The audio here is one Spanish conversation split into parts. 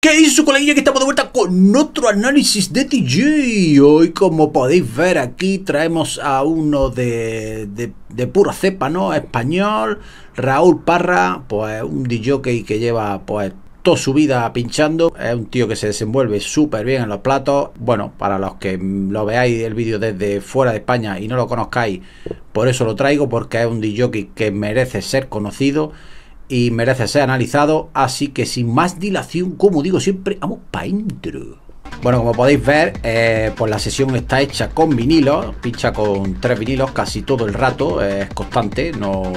¿Qué hizo coleguilla? Que estamos de vuelta con otro análisis de DJ. Hoy, como podéis ver aquí, traemos a uno de, de, de pura cepa, ¿no? Español, Raúl Parra, pues un DJ que lleva pues toda su vida pinchando. Es un tío que se desenvuelve súper bien en los platos. Bueno, para los que lo veáis el vídeo desde fuera de España y no lo conozcáis, por eso lo traigo, porque es un DJ que merece ser conocido y merece ser analizado. Así que sin más dilación, como digo siempre, vamos para intro. Bueno, como podéis ver, eh, pues la sesión está hecha con vinilos, pincha con tres vinilos casi todo el rato, es constante, no,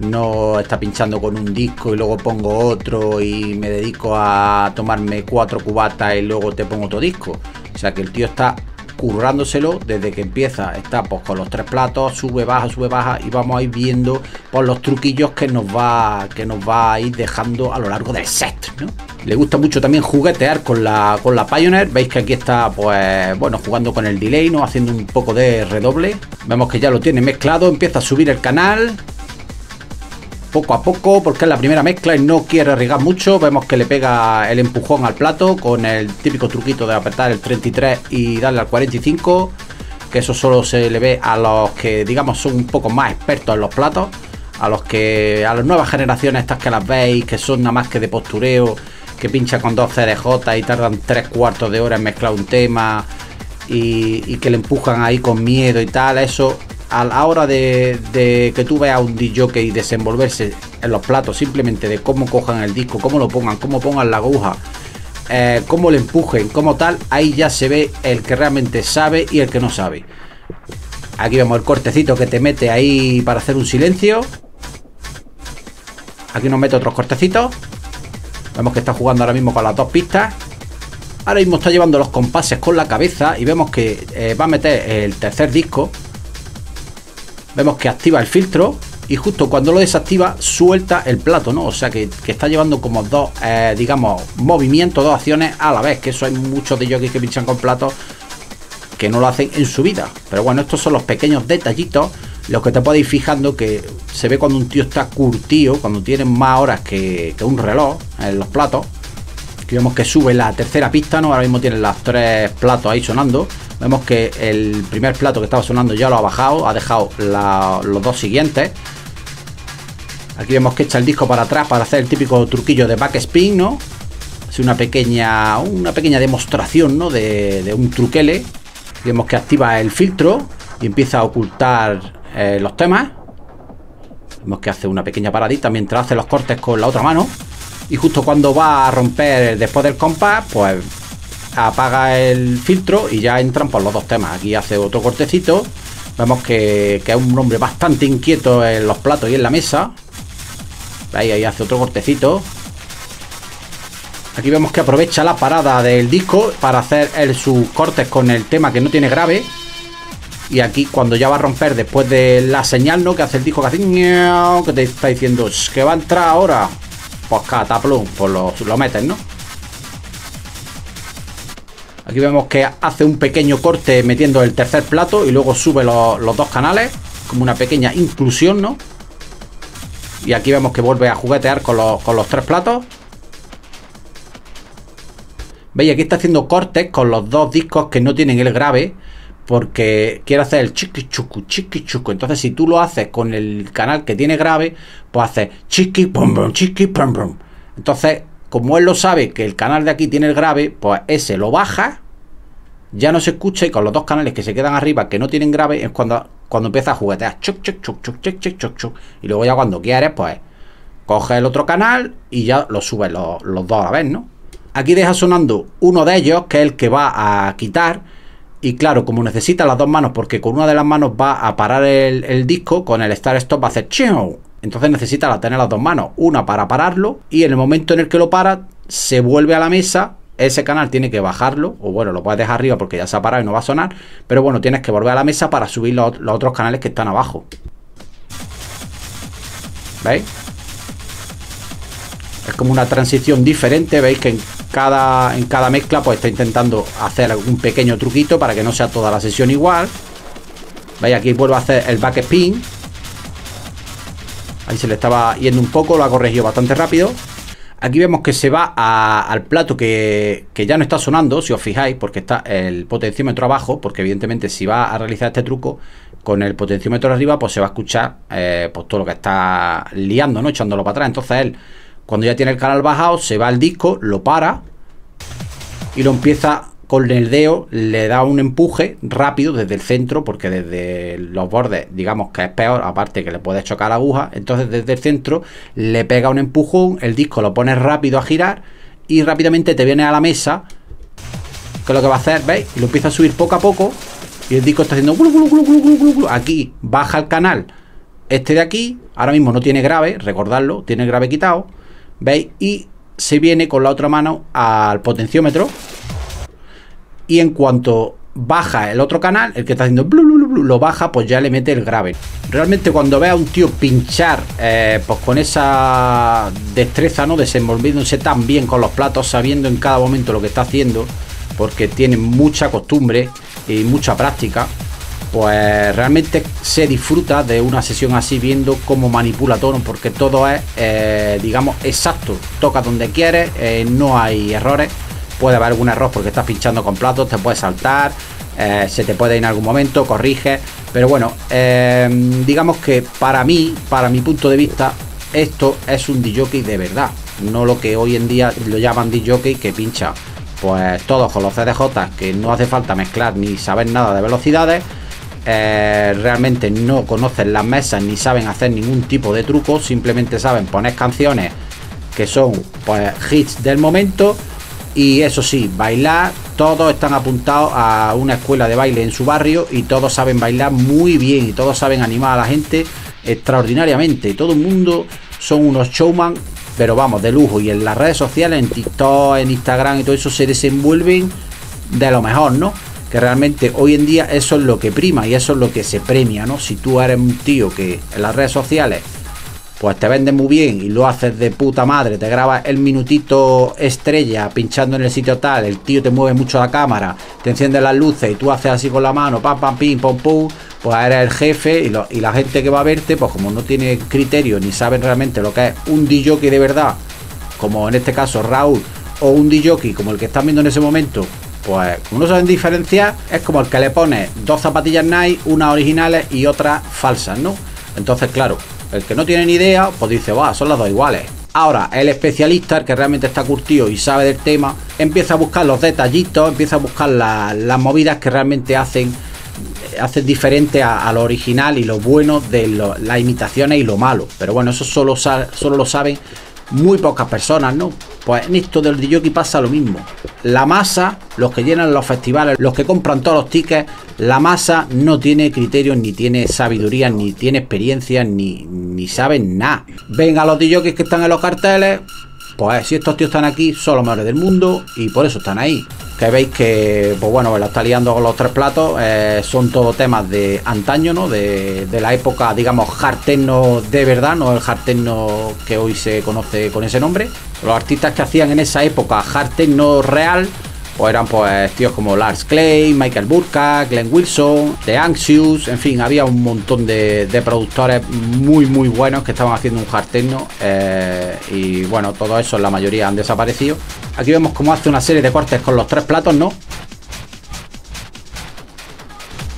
no está pinchando con un disco y luego pongo otro y me dedico a tomarme cuatro cubatas y luego te pongo otro disco. O sea que el tío está currándoselo desde que empieza. Está pues con los tres platos, sube, baja, sube, baja y vamos a ir viendo por los truquillos que nos va que nos va a ir dejando a lo largo del set, ¿no? Le gusta mucho también juguetear con la con la Pioneer. Veis que aquí está pues bueno, jugando con el delay, ¿no? Haciendo un poco de redoble. Vemos que ya lo tiene mezclado, empieza a subir el canal poco a poco porque es la primera mezcla y no quiere arriesgar mucho. Vemos que le pega el empujón al plato con el típico truquito de apretar el 33 y darle al 45. Que eso solo se le ve a los que digamos son un poco más expertos en los platos. A los que, a las nuevas generaciones estas que las veis, que son nada más que de postureo, que pincha con dos CDJ y tardan tres cuartos de hora en mezclar un tema y, y que le empujan ahí con miedo y tal. Eso a la hora de, que tú veas a un DJ desenvolverse en los platos, simplemente de cómo cojan el disco, cómo lo pongan, cómo pongan la aguja, eh, cómo le empujen, como tal, ahí ya se ve el que realmente sabe y el que no sabe. Aquí vemos el cortecito que te mete ahí para hacer un silencio. Aquí nos mete otros cortecitos. Vemos que está jugando ahora mismo con las dos pistas. Ahora mismo está llevando los compases con la cabeza y vemos que eh, va a meter el tercer disco vemos que activa el filtro y justo cuando lo desactiva suelta el plato, ¿no? O sea que, está llevando como dos, eh, digamos, movimientos, dos acciones a la vez, que eso hay muchos de ellos que pinchan con platos que no lo hacen en su vida. Pero bueno, estos son los pequeños detallitos, los que te podéis fijando que se ve cuando un tío está curtido, cuando tiene más horas que, que un reloj en los platos. Aquí vemos que sube la tercera pista, ¿no? Ahora mismo tiene las tres platos ahí sonando. Vemos que el primer plato que estaba sonando ya lo ha bajado, ha dejado los dos siguientes. Aquí vemos que echa el disco para atrás para hacer el típico truquillo de backspin, ¿no? Es una pequeña, una pequeña demostración, ¿no? De, un truquele. Vemos que activa el filtro y empieza a ocultar eh, los temas. Vemos que hace una pequeña paradita mientras hace los cortes con la otra mano. Y justo cuando va a romper después del compás, pues apaga el filtro y ya entran por los dos temas. Aquí hace otro cortecito. Vemos que, es un hombre bastante inquieto en los platos y en la mesa. Ahí, ahí hace otro cortecito. Aquí vemos que aprovecha la parada del disco para hacer sus cortes con el tema que no tiene grave. Y aquí cuando ya va a romper después de la señal, ¿no? Que hace el disco que hace... Que te está diciendo que va a entrar ahora. Pues cataplum, pues lo, lo metes, ¿no? Aquí vemos que hace un pequeño corte metiendo el tercer plato y luego sube los, dos canales, como una pequeña inclusión, ¿no? Y aquí vemos que vuelve a juguetear con los, tres platos. ¿Veis? Aquí está haciendo cortes con los dos discos que no tienen el grave. Porque quiere hacer el chiqui chucu, chiqui chucu. Entonces, si tú lo haces con el canal que tiene grave, pues hace chiqui pum pum, chiqui pum pum. Entonces, como él lo sabe que el canal de aquí tiene el grave, pues ese lo baja, ya no se escucha y con los dos canales que se quedan arriba que no tienen grave es cuando, cuando empieza a juguetear. Chuc, chuc, chuc, chuc, chuc, chuc, chuc, chuc. Y luego ya cuando quieres, pues coge el otro canal y ya lo subes los, dos a la vez, ¿no? Aquí deja sonando uno de ellos, que es el que va a quitar. Y claro, como necesita las dos manos, porque con una de las manos va a parar el, disco, con el Start Stop va a hacer chiu. Entonces necesita tener las dos manos. Una para pararlo y en el momento en el que lo para, se vuelve a la mesa ese canal tiene que bajarlo, o bueno, lo puedes dejar arriba porque ya se ha parado y no va a sonar, pero bueno, tienes que volver a la mesa para subir los, otros canales que están abajo. ¿Veis? Es como una transición diferente, veis que en cada, en cada mezcla pues está intentando hacer un pequeño truquito para que no sea toda la sesión igual. ¿Veis? Aquí vuelvo a hacer el back spin. Se le estaba yendo un poco, lo ha corregido bastante rápido. Aquí vemos que se va al plato que, ya no está sonando, si os fijáis, porque está el potenciómetro abajo, porque evidentemente si va a realizar este truco con el potenciómetro arriba, pues se va a escuchar eh, pues todo lo que está liando, ¿no? Echándolo para atrás. Entonces él, cuando ya tiene el canal bajado, se va al disco, lo para y lo empieza con el dedo le da un empuje rápido desde el centro, porque desde los bordes, digamos que es peor, aparte que le puede chocar la aguja, entonces desde el centro le pega un empujón, el disco lo pone rápido a girar y rápidamente te viene a la mesa, que lo que va a hacer, ¿veis? Y lo empieza a subir poco a poco y el disco está haciendo aquí baja el canal este de aquí, ahora mismo no tiene grave, recordadlo, tiene grave quitado, ¿veis? Y se viene con la otra mano al potenciómetro y en cuanto baja el otro canal, el que está haciendo lo baja, pues ya le mete el grave. Realmente cuando ve a un tío pinchar, eh, pues con esa destreza, ¿no? Desenvolviéndose tan bien con los platos, sabiendo en cada momento lo que está haciendo, porque tiene mucha costumbre y mucha práctica, pues realmente se disfruta de una sesión así viendo cómo manipula todo, porque todo es, eh, digamos, exacto. Toca donde quieres, eh, no hay errores puede haber algún error porque estás pinchando con platos, te puede saltar, eh, se te puede ir en algún momento, corrige. Pero bueno, eh, digamos que para mí, para mi punto de vista, esto es un DJ de verdad. No lo que hoy en día lo llaman DJ que pincha. Pues todos con los CDJ que no hace falta mezclar ni saber nada de velocidades. Eh, realmente no conocen las mesas ni saben hacer ningún tipo de truco. Simplemente saben poner canciones que son pues hits del momento y eso sí, bailar, todos están apuntados a una escuela de baile en su barrio y todos saben bailar muy bien y todos saben animar a la gente extraordinariamente. Todo el mundo son unos showman, pero vamos, de lujo. Y en las redes sociales, en TikTok, en Instagram y todo eso se desenvuelven de lo mejor, ¿no? Que realmente hoy en día eso es lo que prima y eso es lo que se premia, ¿no? Si tú eres un tío que en las redes sociales pues te vende muy bien y lo haces de puta madre, te grabas el minutito estrella pinchando en el sitio tal, el tío te mueve mucho la cámara, te enciende las luces y tú haces así con la mano, pam, pam, pim, pum, pum, pues eres el jefe y, la gente que va a verte, pues como no tiene criterio ni saben realmente lo que es un DJ de verdad, como en este caso Raúl, o un DJ como el que están viendo en ese momento, pues como no saben diferenciar, es como el que le pone dos zapatillas Nike, unas originales y otras falsas, ¿no? Entonces, claro, el que no tiene ni idea, pues dice, va, son las dos iguales. Ahora, el especialista, el que realmente está curtido y sabe del tema, empieza a buscar los detallitos, empieza a buscar las movidas que realmente hacen, hacen diferente a, lo original y lo bueno de las imitaciones y lo malo. Pero bueno, eso solo, solo lo saben muy pocas personas, ¿no? Pues en esto del DJ pasa lo mismo. La masa, los que llenan los festivales, los que compran todos los tickets, la masa no tiene criterios, ni tiene sabiduría, ni tiene experiencia, ni, ni saben nada. Ven a los DJs que están en los carteles, pues si estos tíos están aquí, son los mejores del mundo y por eso están ahí que veis que, pues bueno, la está liando con los tres platos. Eh, son todos temas de antaño, ¿no? De, la época, digamos, jarteno de verdad, no el jarteno que hoy se conoce con ese nombre. Los artistas que hacían en esa época jarteno real o eran pues tíos como Lars Clay, Michael Burka, Glenn Wilson, The Anxious, en fin, había un montón de, productores muy muy buenos que estaban haciendo un hard techno eh, y bueno, todos esos la mayoría han desaparecido. Aquí vemos cómo hace una serie de cortes con los tres platos, ¿no?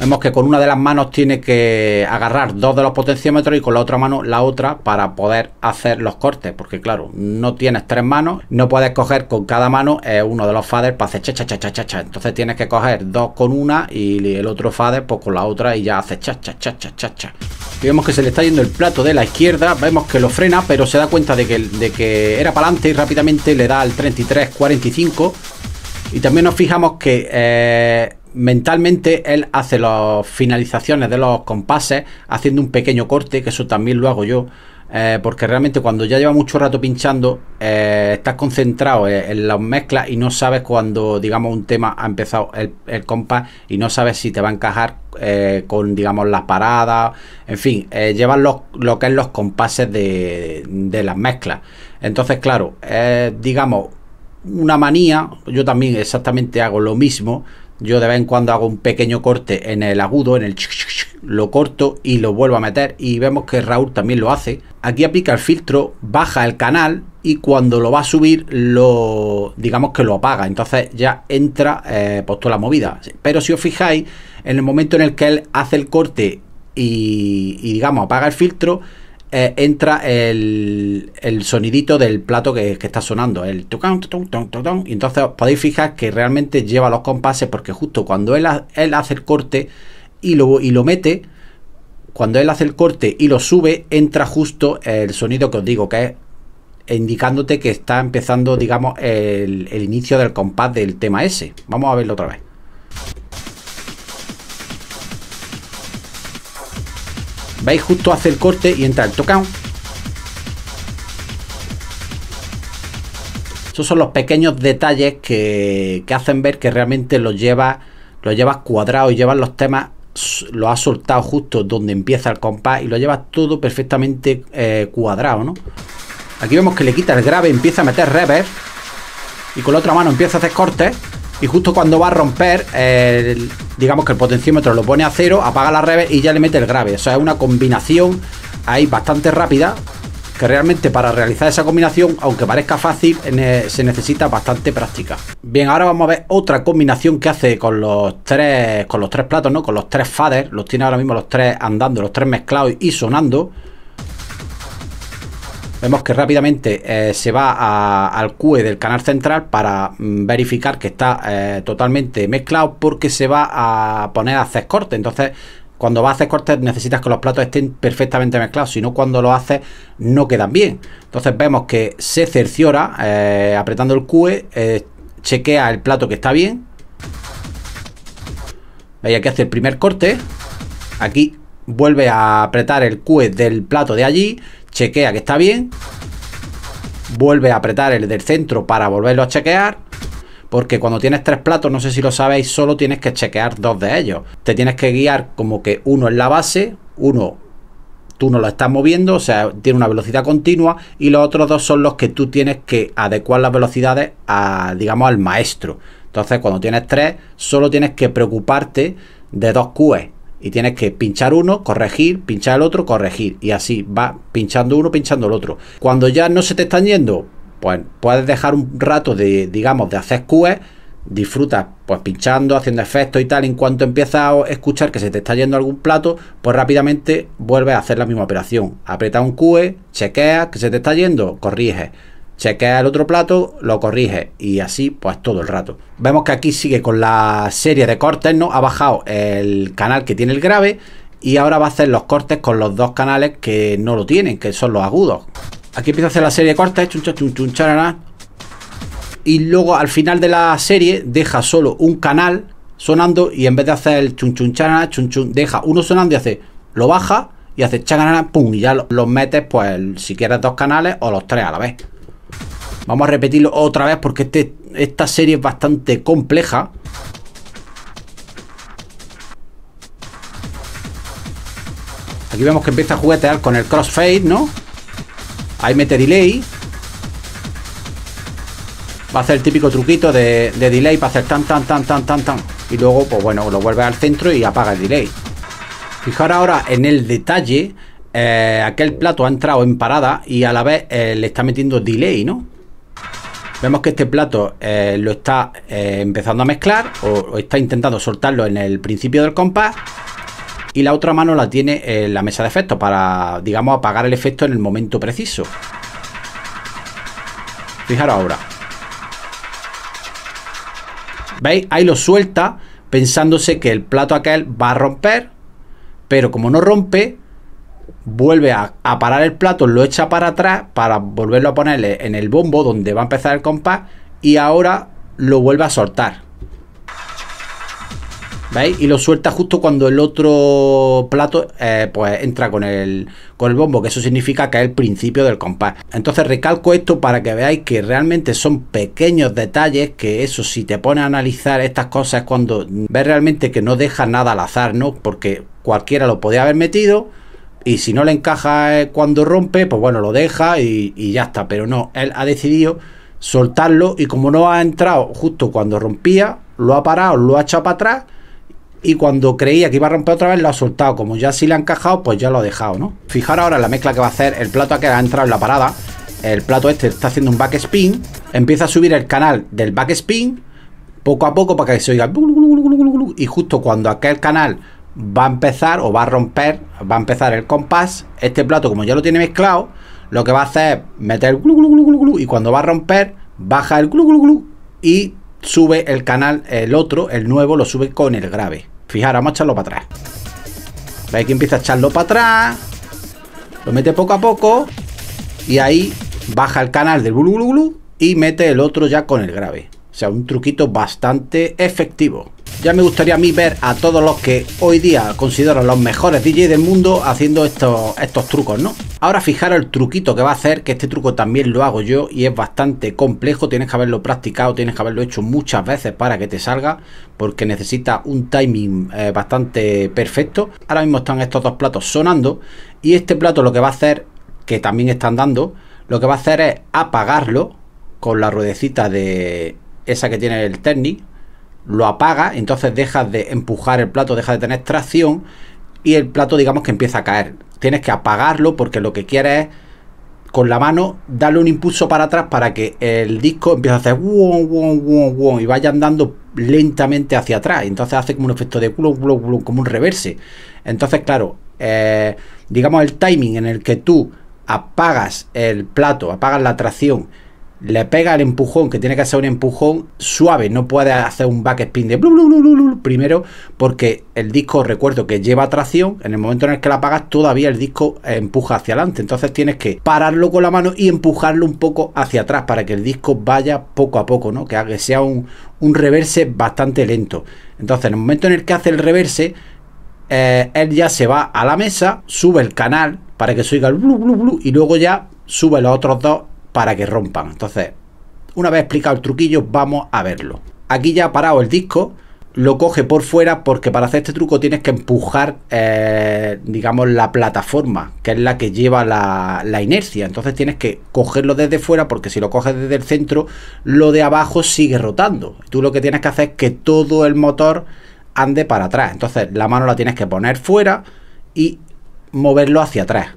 Vemos que con una de las manos tiene que agarrar dos de los potenciómetros y con la otra mano la otra para poder hacer los cortes. Porque claro, no tienes tres manos, no puedes coger con cada mano eh, uno de los faders para hacer cha cha cha cha cha. Entonces tienes que coger dos con una y el otro fader pues con la otra y ya hace cha cha cha cha cha cha. Y vemos que se le está yendo el plato de la izquierda, vemos que lo frena, pero se da cuenta de que, de que era para adelante y rápidamente le da al 33-45. Y también nos fijamos que eh, mentalmente él hace las finalizaciones de los compases haciendo un pequeño corte, que eso también lo hago yo. Eh, porque realmente cuando ya lleva mucho rato pinchando, eh, estás concentrado en, las mezclas y no sabes cuando, digamos, un tema ha empezado el, compás y no sabes si te va a encajar eh, con, digamos, las paradas, en fin, llevas lo que es los compases de, de las mezclas. Entonces, claro, digamos, una manía, yo también exactamente hago lo mismo, yo de vez en cuando hago un pequeño corte en el agudo, en el lo corto y lo vuelvo a meter y vemos que Raúl también lo hace. Aquí aplica el filtro, baja el canal y cuando lo va a subir lo digamos que lo apaga. Entonces ya entra eh, pues toda la movida. Pero si os fijáis, en el momento en el que él hace el corte y, digamos apaga el filtro, eh, entra el, sonidito del plato que, está sonando, el y entonces os podéis fijar que realmente lleva los compases porque justo cuando él, él hace el corte y lo, y lo mete, cuando él hace el corte y lo sube, entra justo el sonido que os digo, que es indicándote que está empezando, digamos, el, el inicio del compás del tema ese. Vamos a verlo otra vez. ¿Veis? Justo hace el corte y entra el tocado. Esos son los pequeños detalles que, que hacen ver que realmente lo lleva lo llevas cuadrado y llevas los temas lo has soltado justo donde empieza el compás y lo llevas todo perfectamente eh, cuadrado, ¿no? Aquí vemos que le quita el grave, empieza a meter reverb y con la otra mano empieza a hacer cortes y justo cuando va a romper, digamos que el potenciómetro lo pone a cero, apaga la reverb y ya le mete el grave. O sea, es una combinación ahí bastante rápida que realmente para realizar esa combinación, aunque parezca fácil, se necesita bastante práctica. Bien, ahora vamos a ver otra combinación que hace con los tres, con los tres platos, ¿no? Con los tres faders, los tiene ahora mismo los tres andando, los tres mezclados y sonando. Vemos que rápidamente eh, se va al QE del canal central para mm, verificar que está eh, totalmente mezclado porque se va a poner a hacer corte. Entonces cuando vas a hacer cortes necesitas que los platos estén perfectamente mezclados, si no cuando lo haces no quedan bien. Entonces vemos que se cerciora eh, apretando el QE, chequea el plato que está bien. Veis aquí hace el primer corte. Aquí vuelve a apretar el QE del plato de allí, chequea que está bien. Vuelve a apretar el del centro para volverlo a chequear porque cuando tienes tres platos, no sé si lo sabéis, solo tienes que chequear dos de ellos. Te tienes que guiar como que uno es la base, uno tú no lo estás moviendo, o sea, tiene una velocidad continua y los otros dos son los que tú tienes que adecuar las velocidades a, digamos, al maestro. Entonces, cuando tienes tres, solo tienes que preocuparte de dos QE y tienes que pinchar uno, corregir, pinchar el otro, corregir y así va pinchando uno, pinchando el otro. Cuando ya no se te están yendo, pues puedes dejar un rato de, digamos, de hacer QE, disfrutas pues pinchando, haciendo efectos y tal, en cuanto empiezas a escuchar que se te está yendo algún plato, pues rápidamente vuelves a hacer la misma operación. Aprieta un QE, chequeas que se te está yendo, corrige. Chequea el otro plato, lo corrige y así pues todo el rato. Vemos que aquí sigue con la serie de cortes, ¿no? Ha bajado el canal que tiene el grave y ahora va a hacer los cortes con los dos canales que no lo tienen, que son los agudos. Aquí empieza a hacer la serie de cortes, chun, chun, chun, y luego al final de la serie deja solo un canal sonando y en vez de hacer el chun chun charana, chun chun, deja uno sonando y hace, lo baja y hace chanana, pum, y ya los metes, pues si quieres dos canales o los tres a la vez. Vamos a repetirlo otra vez porque este, esta serie es bastante compleja. Aquí vemos que empieza a juguetear con el crossfade, ¿no? Ahí mete delay. Va a hacer el típico truquito de, delay para hacer tan, tan, tan, tan, tan, tan. Y luego, pues bueno, lo vuelve al centro y apaga el delay. Fijaros ahora en el detalle. Eh, aquel plato ha entrado en parada y a la vez eh, le está metiendo delay, ¿no? Vemos que este plato eh, lo está empezando a mezclar o, o, está intentando soltarlo en el principio del compás y la otra mano la tiene en la mesa de efectos para, digamos, apagar el efecto en el momento preciso. Fijaros ahora. ¿Veis? Ahí lo suelta pensándose que el plato aquel va a romper, pero como no rompe, vuelve a, parar el plato, lo echa para atrás para volverlo a ponerle en el bombo donde va a empezar el compás y ahora lo vuelve a soltar. ¿Veis? Y lo suelta justo cuando el otro plato eh, pues entra con el, con el bombo, que eso significa que es el principio del compás. Entonces recalco esto para que veáis que realmente son pequeños detalles, que eso si te pones a analizar estas cosas es cuando ves realmente que no deja nada al azar, ¿no? Porque cualquiera lo podía haber metido y si no le encaja eh, cuando rompe, pues bueno, lo deja y, ya está. Pero no, él ha decidido soltarlo y como no ha entrado justo cuando rompía, lo ha parado, lo ha echado para atrás y cuando creía que iba a romper otra vez lo ha soltado. Como ya sí le ha encajado, pues ya lo ha dejado, ¿no? Fijaros ahora la mezcla que va a hacer el plato que ha entrado en la parada. El plato este está haciendo un backspin. Empieza a subir el canal del backspin poco a poco para que se oiga. Y justo cuando aquel canal va a empezar o va a romper, va a empezar el compás, este plato como ya lo tiene mezclado, lo que va a hacer es meter y cuando va a romper, baja el y sube el canal, el otro, el nuevo, lo sube con el grave. Fijaros, vamos a echarlo para atrás. Veis que empieza a echarlo para atrás. Lo mete poco a poco. Y ahí baja el canal del glu y mete el otro ya con el grave. O sea, un truquito bastante efectivo. Ya me gustaría a mí ver a todos los que hoy día considero los mejores DJs del mundo haciendo estos, estos trucos, ¿no? Ahora fijaros el truquito que va a hacer, que este truco también lo hago yo y es bastante complejo, tienes que haberlo practicado, tienes que haberlo hecho muchas veces para que te salga, porque necesita un timing eh, bastante perfecto. Ahora mismo están estos dos platos sonando y este plato lo que va a hacer, que también están dando, lo que va a hacer es apagarlo con la ruedecita de esa que tiene el Technic lo apaga, entonces dejas de empujar el plato, deja de tener tracción y el plato digamos que empieza a caer. Tienes que apagarlo porque lo que quieres es con la mano darle un impulso para atrás para que el disco empiece a hacer y vaya andando lentamente hacia atrás. Entonces hace como un efecto de como un reverse. Entonces, claro, eh, digamos el timing en el que tú apagas el plato, apagas la tracción le pega el empujón, que tiene que ser un empujón suave, no puede hacer un backspin de primero, porque el disco, recuerdo que lleva tracción, en el momento en el que la apagas, todavía el disco empuja hacia adelante, entonces tienes que pararlo con la mano y empujarlo un poco hacia atrás para que el disco vaya poco a poco, ¿no? Que sea un, reverse bastante lento. Entonces, en el momento en el que hace el reverse, eh, él ya se va a la mesa, sube el canal para que se oiga el y luego ya sube los otros dos para que rompan. Entonces, una vez explicado el truquillo, vamos a verlo. Aquí ya ha parado el disco, lo coge por fuera porque para hacer este truco tienes que empujar, eh, digamos, la plataforma, que es la que lleva la, la, inercia. Entonces tienes que cogerlo desde fuera porque si lo coges desde el centro, lo de abajo sigue rotando. Tú lo que tienes que hacer es que todo el motor ande para atrás. Entonces la mano la tienes que poner fuera y moverlo hacia atrás.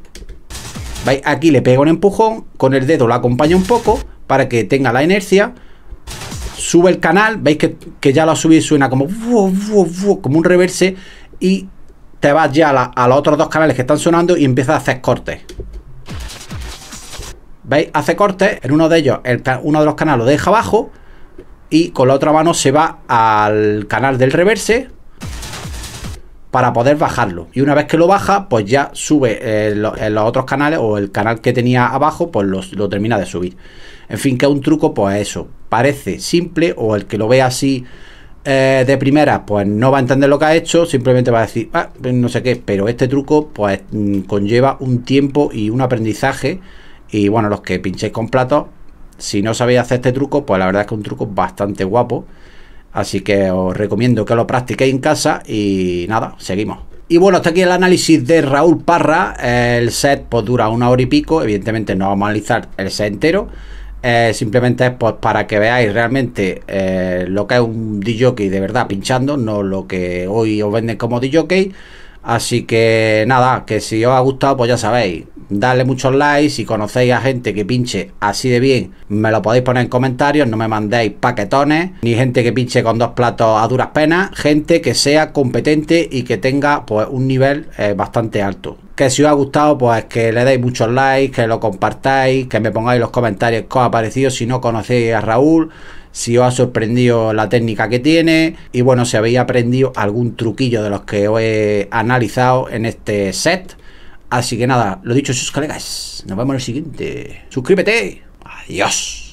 ¿Veis? Aquí le pega un empujón, con el dedo lo acompaña un poco para que tenga la inercia. Sube el canal, veis que, ya lo subí suena como, como un reverse y te vas ya a, los otros dos canales que están sonando y empiezas a hacer cortes. ¿Veis? Hace cortes, en uno de ellos, uno de los canales lo deja abajo y con la otra mano se va al canal del reverse para poder bajarlo. Y una vez que lo baja, pues ya sube en, los otros canales o el canal que tenía abajo, pues lo termina de subir. En fin, que es un truco, pues eso. Parece simple o el que lo ve así eh, de primera, pues no va a entender lo que ha hecho, simplemente va a decir, ah, pues no sé qué, pero este truco pues mm, conlleva un tiempo y un aprendizaje. Y bueno, los que pinchéis con platos, si no sabéis hacer este truco, pues la verdad es que es un truco bastante guapo. Así que os recomiendo que lo practiquéis en casa y nada, seguimos. Y bueno, hasta aquí el análisis de Raúl Parra. El set pues dura una hora y pico. Evidentemente no vamos a analizar el set entero. Eh, simplemente es pues, para que veáis realmente eh, lo que es un DJ de verdad pinchando, no lo que hoy os venden como DJ. Así que nada, que si os ha gustado, pues ya sabéis, darle muchos likes. Si conocéis a gente que pinche así de bien, me lo podéis poner en comentarios. No me mandéis paquetones, ni gente que pinche con dos platos a duras penas. Gente que sea competente y que tenga pues un nivel eh, bastante alto. Que si os ha gustado, pues que le deis muchos likes, que lo compartáis, que me pongáis los comentarios qué os ha parecido. Si no conocéis a Raúl, si os ha sorprendido la técnica que tiene y bueno, si habéis aprendido algún truquillo de los que os he analizado en este set. Así que nada, lo dicho, sus colegas, nos vemos en el siguiente. Suscríbete. Adiós.